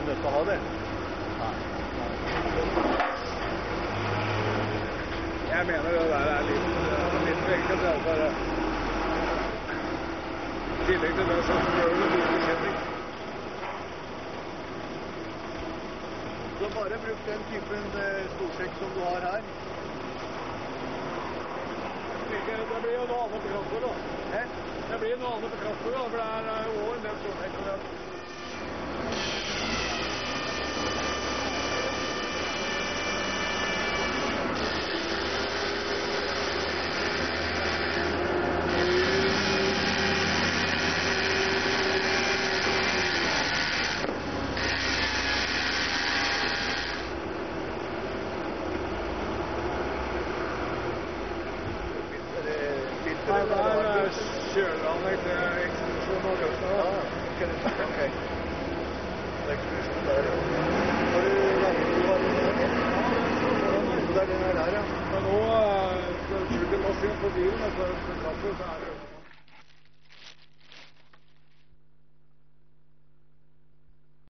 du nødt til å ha det. Jeg mener det der er litt, eh, litt enkelt. i alle fall. I tillegg til det så gjør det mye Du Så bare bruk den typen eh, storsekk som du har her. Det blir jo noe annet på kraften, da. Hæ? Det blir noe annet på kraften, da, for det er jo også en del storsekk. Er det filter Nei, eller det er det er varmluft? Til ekspedisjon av lufta. Ja, ok. Det er ekspedisjon der, ja. Har du varmevarme? Det er den her, her, ja. Men nå, eh, når du skyter maskinen på bilen, så på kaffe, så er det